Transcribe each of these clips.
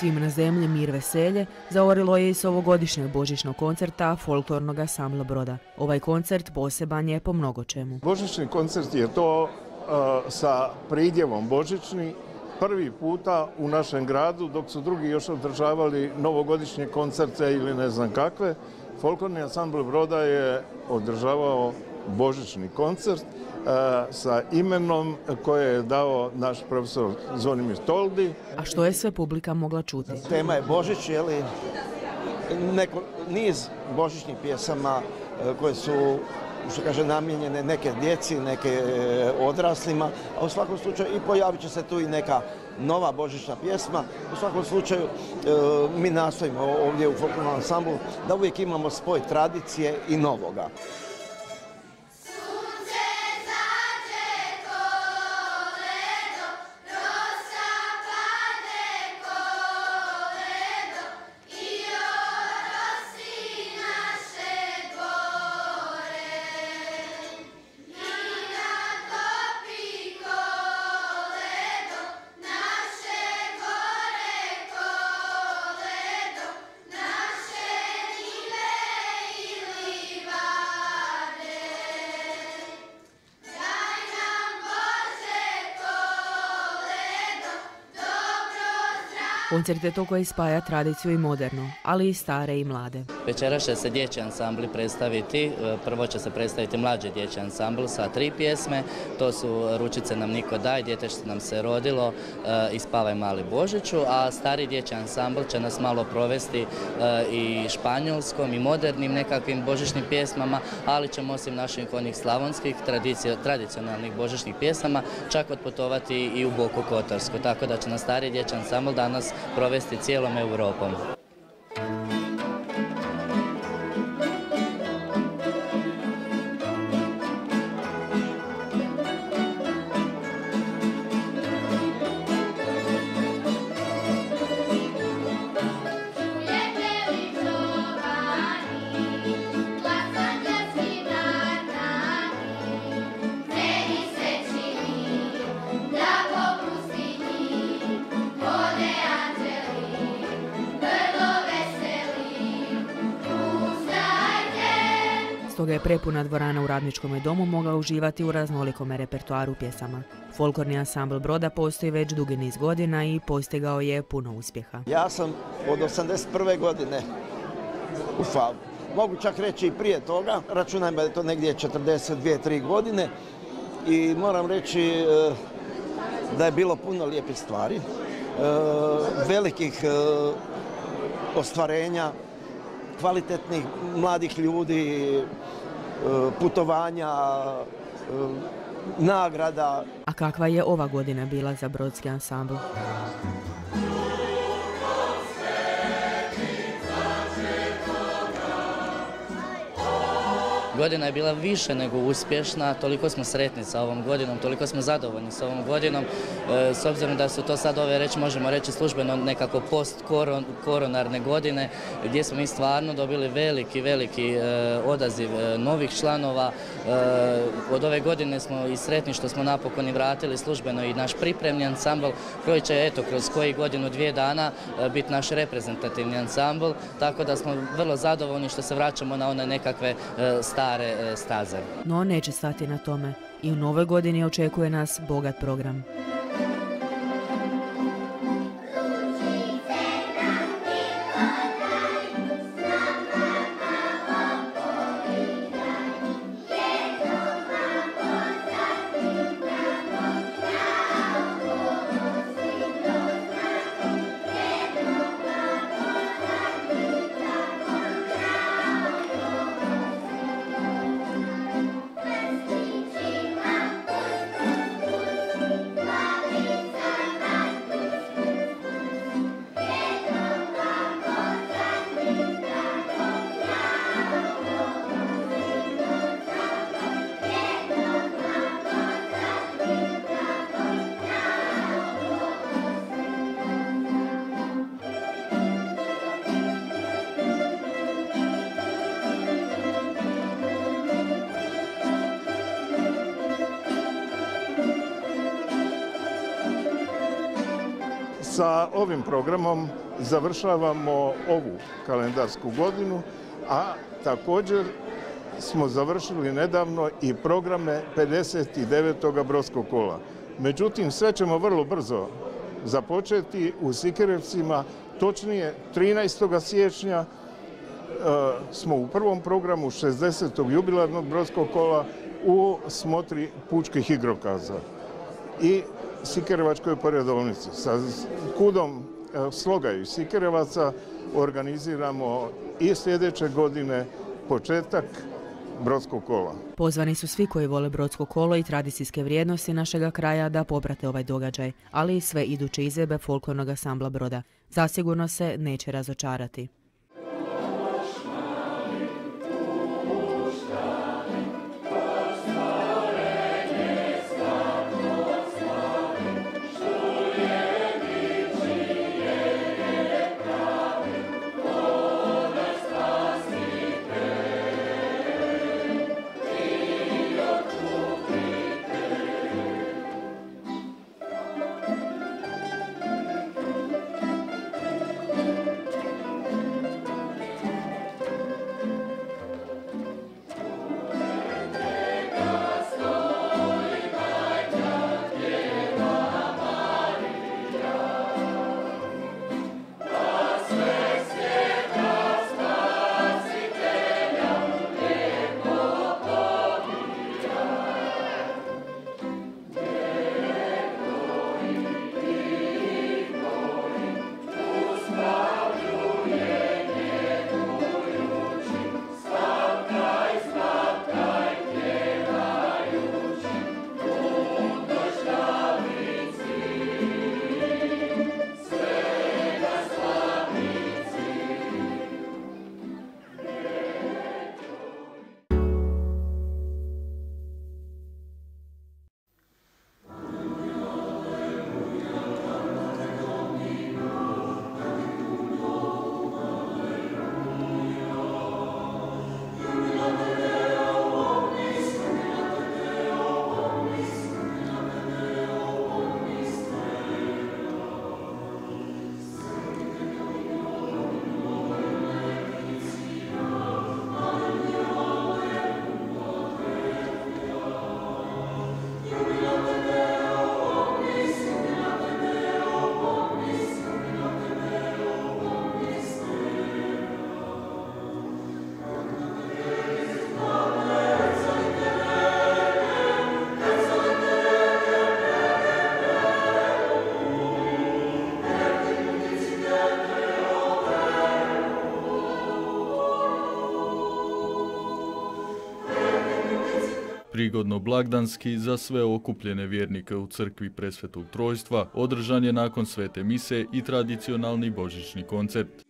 svim na zemlji mir veselje zaorilo je i s ovogodišnjeg božićnog koncerta folklornog asambla Broda. Ovaj koncert poseban je po mnogo čemu. Božićni koncert je to sa pridjevom božićni prvi puta u našem gradu, dok su drugi još održavali novogodišnje koncerte ili ne znam kakve. Folklorni ansambl Broda je održavao božićni koncert sa imenom koje je dao naš profesor Zvonimir Toldi. A što je sve publika mogla čuti? Tema je Božić, je li neko, niz božićnih pjesama koje su što kaže namijenjene neke djeci, neke e, odraslima, a u svakom slučaju i pojavit će se tu i neka nova božićna pjesma. U svakom slučaju e, mi nastojimo ovdje u folklornom ansamblu da uvijek imamo spoj tradicije i novoga. Koncert je to koji spaja tradiciju i moderno, ali i stare i mlade. Večera će se dječji ansambli predstaviti. E, prvo će se predstaviti mlađi dječji ansambl sa tri pjesme. To su Ručice nam niko daj, Djetešće nam se rodilo e, i Spavaj mali Božiću. A stari dječji ansambl će nas malo provesti e, i španjolskom i modernim nekakvim božićnim pjesmama, ali ćemo osim naših onih slavonskih tradicionalnih božićnih pjesama čak otputovati i u Boku Kotorsku. Tako da će nas stari dječji ansambl danas provesti cijelom Europom. Prepuna dvorana u radničkom domu mogla uživati u raznolikome repertoaru pjesama. Folklorni ansambl Broda postoji već dugi niz godina i postigao je puno uspjeha. Ja sam od 81. godine u FAB. Mogu čak reći i prije toga, računajmo da je to negdje 42-3 godine i moram reći e, da je bilo puno lijepih stvari, e, velikih e, ostvarenja, kvalitetnih mladih ljudi, putovanja, nagrada. A kakva je ova godina bila za Brodski ansambl? Godina je bila više nego uspješna, toliko smo sretni sa ovom godinom, toliko smo zadovoljni sa ovom godinom, e, s obzirom da su to sad ove reći, možemo reći službeno nekako post-koronarne godine, gdje smo mi stvarno dobili veliki, veliki e, odaziv e, novih članova. Od ove godine smo i sretni što smo napokon i vratili službeno i naš pripremni ansambl, koji će, eto, kroz koji godinu, dvije dana biti naš reprezentativni ansambl, tako da smo vrlo zadovoljni što se vraćamo na one nekakve stare stare e, staze. No neće stati na tome. I u novoj godini očekuje nas bogat program. Sa ovim programom završavamo ovu kalendarsku godinu, a također smo završili nedavno i programe 59. Brodskog kola. Međutim, sve ćemo vrlo brzo započeti u Sikerevcima, točnije 13. siječnja e, smo u prvom programu 60. jubilarnog Brodskog kola u smotri pučkih igrokaza i Sikerevačkoj poredovnici. Sa kudom e, Slogaju Sikerevaca organiziramo i sljedeće godine početak Brodskog kola. Pozvani su svi koji vole Brodsko kolo i tradicijske vrijednosti našega kraja da poprate ovaj događaj, ali i sve iduće izvebe folklornog asambla Broda. Zasigurno se neće razočarati. Prigodno blagdanski za sve okupljene vjernike u crkvi Presvetog Trojstva održan je nakon svete mise i tradicionalni božićni koncert.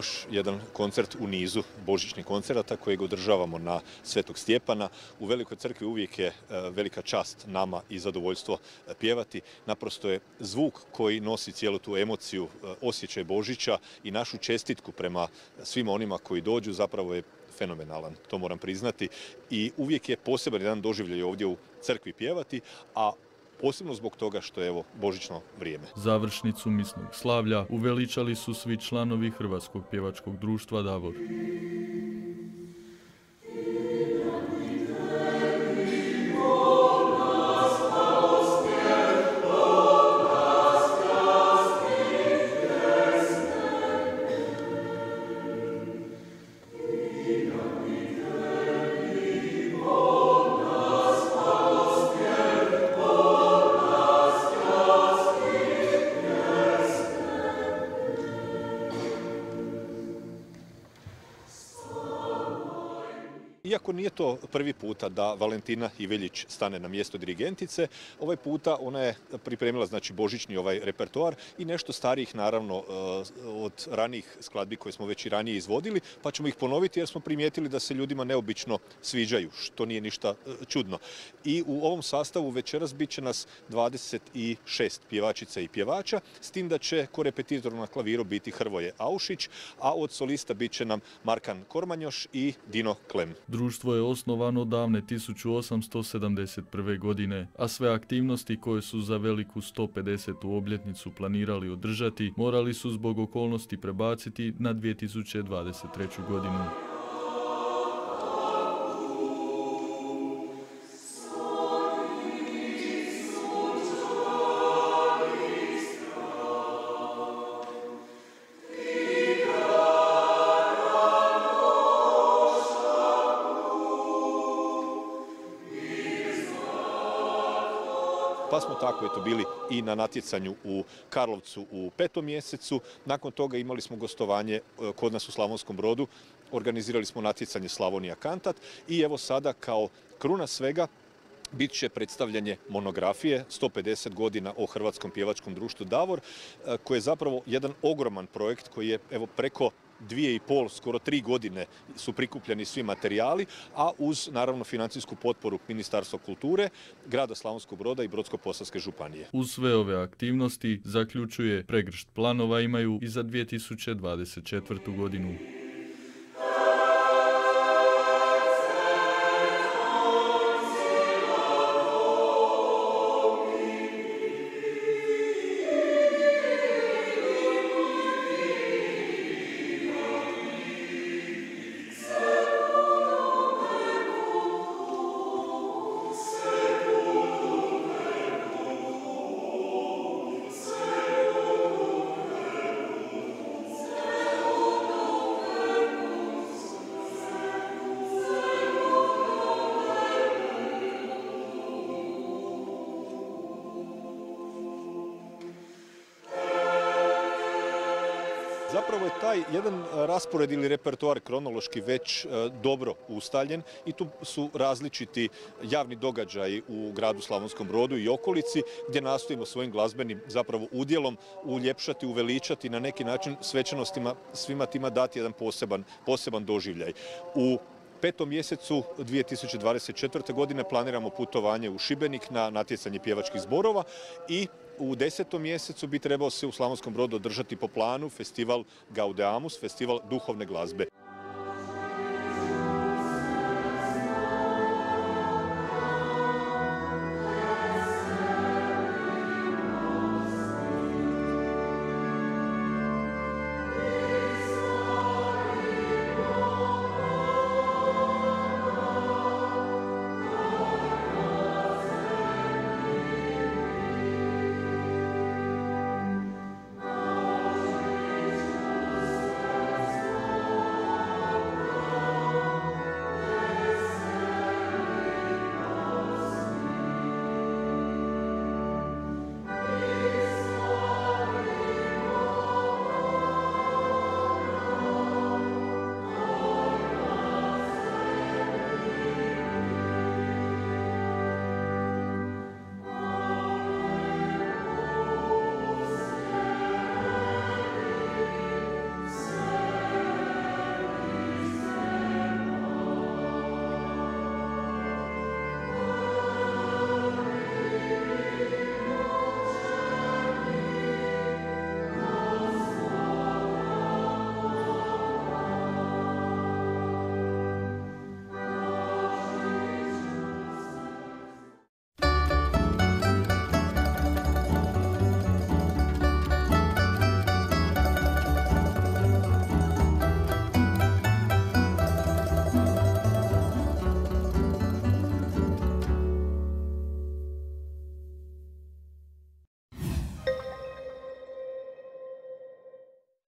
Još jedan koncert u nizu božićnih koncerata kojeg održavamo na Svetog Stjepana. U Velikoj crkvi uvijek je e, velika čast nama i zadovoljstvo e, pjevati. Naprosto je zvuk koji nosi cijelu tu emociju, e, osjećaj Božića i našu čestitku prema svima onima koji dođu zapravo je fenomenalan, to moram priznati. I uvijek je poseban jedan doživljaj ovdje u crkvi pjevati, a posebno zbog toga što je evo božićno vrijeme. Završnicu misnog slavlja uveličali su svi članovi Hrvatskog pjevačkog društva Davor. Iako nije to prvi puta da Valentina Iveljić stane na mjesto dirigentice, ovaj puta ona je pripremila znači božićni ovaj repertoar i nešto starijih naravno eh, od ranijih skladbi koje smo već i ranije izvodili, pa ćemo ih ponoviti jer smo primijetili da se ljudima neobično sviđaju, što nije ništa eh, čudno. I u ovom sastavu večeras bit će nas 26 pjevačica i pjevača, s tim da će korepetitor na klaviru biti Hrvoje Aušić, a od solista bit će nam Markan Kormanjoš i Dino Klem. Društvo je osnovano davne 1871. godine, a sve aktivnosti koje su za veliku 150. obljetnicu planirali održati, morali su zbog okolnosti prebaciti na 2023. godinu. Bili i na natjecanju u Karlovcu u petom mjesecu. Nakon toga imali smo gostovanje e, kod nas u Slavonskom brodu. Organizirali smo natjecanje Slavonija Kantat i evo sada kao kruna svega bit će predstavljanje monografije 150 godina o Hrvatskom pjevačkom društvu Davor, e, koji je zapravo jedan ogroman projekt koji je evo preko dvije i pol, skoro tri godine su prikupljeni svi materijali, a uz naravno financijsku potporu Ministarstva kulture, grada Slavonskog broda i Brodsko-posavske županije. Uz sve ove aktivnosti zaključuje pregršt planova imaju i za 2024. godinu. Zapravo je taj jedan raspored ili repertoar kronološki već e, dobro ustaljen i tu su različiti javni događaji u gradu Slavonskom brodu i okolici gdje nastojimo svojim glazbenim zapravo udjelom uljepšati, uveličati na neki način svečanostima svima tima dati jedan poseban, poseban doživljaj. U petom mjesecu 2024. godine planiramo putovanje u Šibenik na natjecanje pjevačkih zborova i u desetom mjesecu bi trebao se u Slavonskom brodu održati po planu festival Gaudeamus, festival duhovne glazbe.